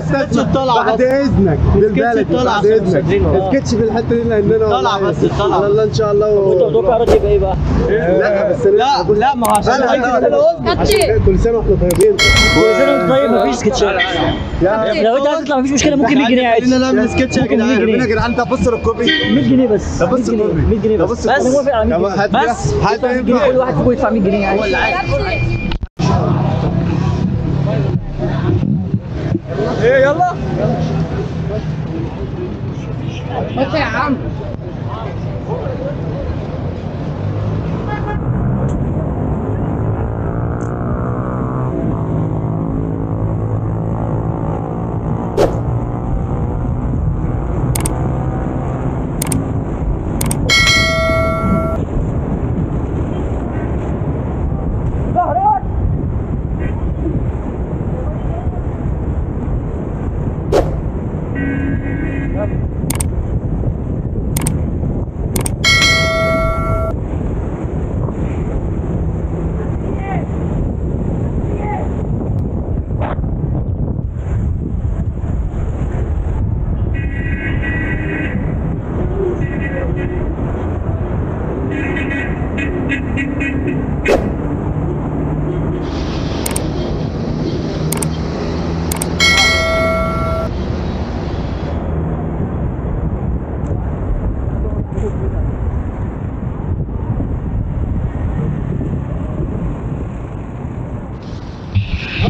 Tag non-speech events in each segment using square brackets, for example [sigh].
بس اسمع بعد إذنك بالبلد بعد إذنك. اسكتش في الحتة دي لأن أنا طلع والله- بس، طلع. على الله إن شاء الله و... متوقع رد يبقى إيه بقى؟ لا بس لا لا ما هو عشان لا، لا، لا. عشان كل سنة وإحنا طيبين. كل سنة وانت طيب مفيش سكتشات لو انت عايز تطلع مفيش مشكلة ممكن 100 جنيه عادي. خلينا نعمل سكتش يا جدعان 100 جنيه. يا جدعان انت بص للكوبري 100 جنيه بس. طب بص 100 جنيه الكوبري. 100 جنيه بس. بص أنا الكوبري. موافق على 100 طب جنيه. هات بس. هات يدفع 100 جنيه. ينفع. كل واحد فيكم يدفع 100 جنيه عادي. إيه يلا.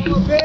Go,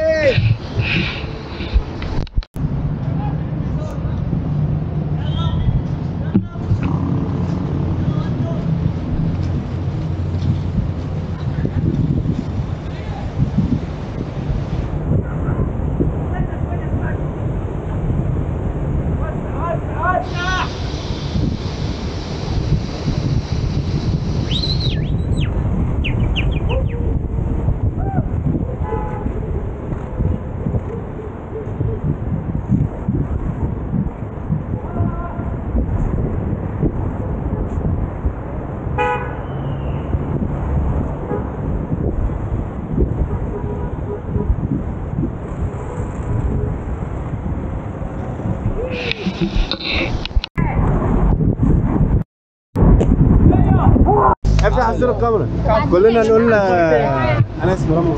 افتح حسين الكاميرا كلنا نقول آه، أنا اسمي رامي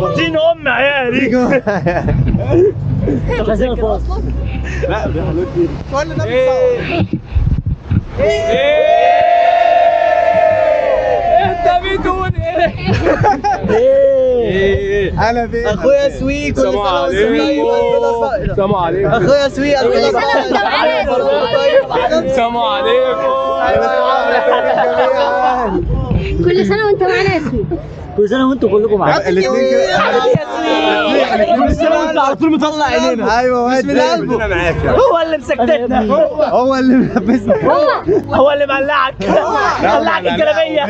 برضه دين ام عيالي مش عايزين الفاظ لا بيعملوا كتير انت بتقول إيه إيه أنا فين أخويا سوي كل سنة وأنت طيب. السلام عليكم. أخويا سوي كل سنة وانت. السلام عليكم. كل سنة وانت معانا يا سويت كل سنة وأنتم كلكم معانا الاثنين كده كل سنة وانت على طول مطلع عينينا أيوه بسم الله. معاك هو اللي مسكتنا. هو. اللي ملبسنا هو. اللي مقلعك قلعك الجلابية. [laughs]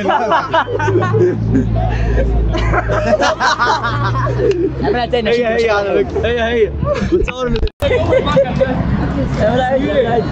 اعملها تاني. هي هي على فكرة. هي هي. بتصور اعملها عادي.